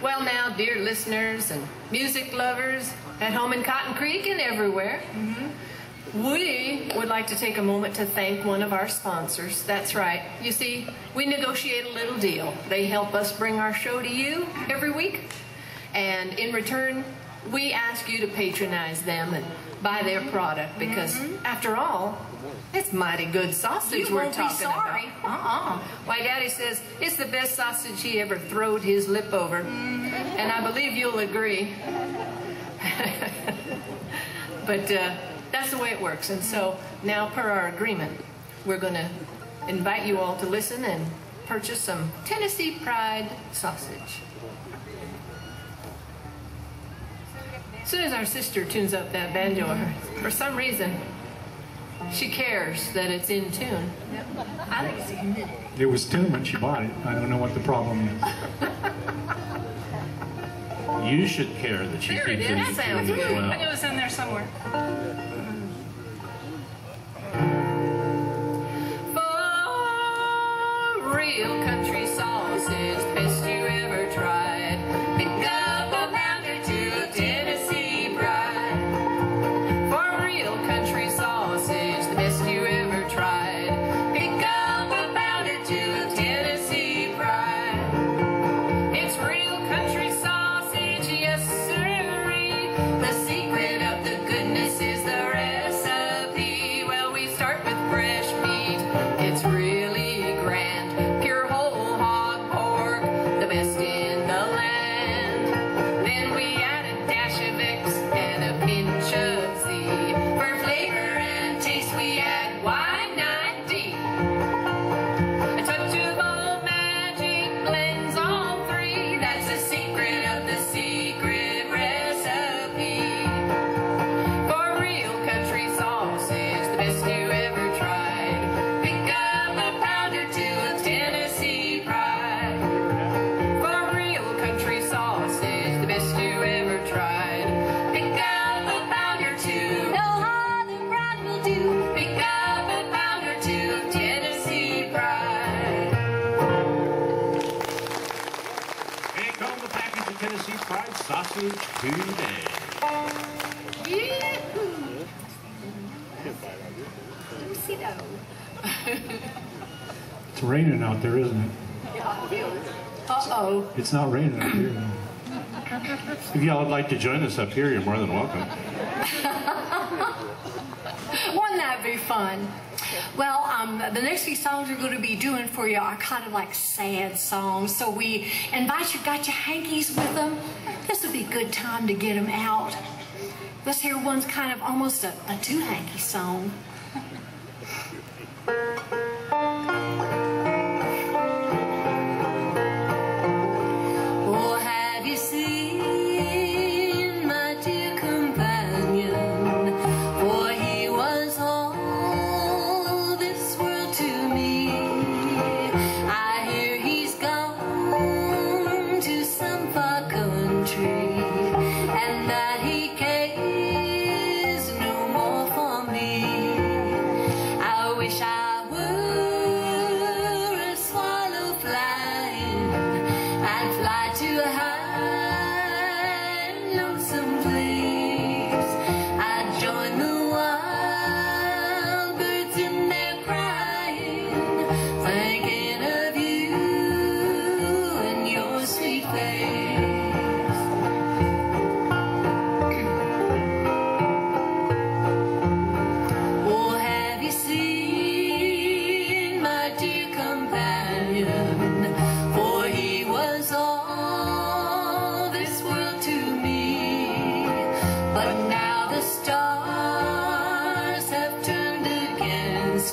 Well, now, dear listeners and music lovers at home in Cotton Creek and everywhere, we would like to take a moment to thank one of our sponsors. That's right. You see, we negotiate a little deal. They help us bring our show to you every week, and in return, we ask you to patronize them and buy their product because, after all, it's mighty good sausage we're talking sorry. about. Uh-uh. Why, Daddy says it's the best sausage he ever throwed his lip over, and I believe you'll agree. but uh, that's the way it works. And so now, per our agreement, we're going to invite you all to listen and purchase some Tennessee Pride sausage. As soon as our sister tunes up that banjo, for some reason, she cares that it's in tune. I think it's humidity. It was tuned when she bought it. I don't know what the problem is. You should care that she There it keeps is. it in tune as good. I knew well. it was in there somewhere. Tennessee Pride Sausage today. It's raining out there, isn't it? Uh-oh. It's not raining out here. If y'all would like to join us up here, you're more than welcome. Be fun? Well, um, the next few songs we're going to be doing for you are kind of like sad songs. So we invite you, got your hankies with them. This would be a good time to get them out. Let's hear one's kind of almost a, a two hanky song.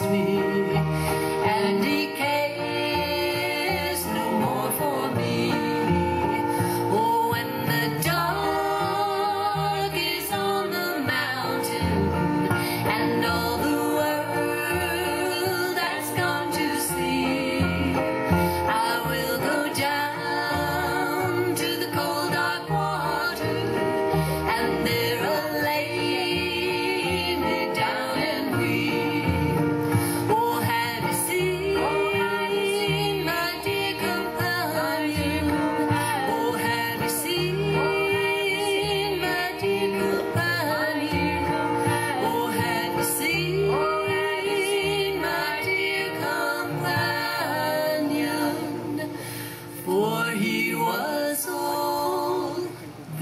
me.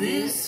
This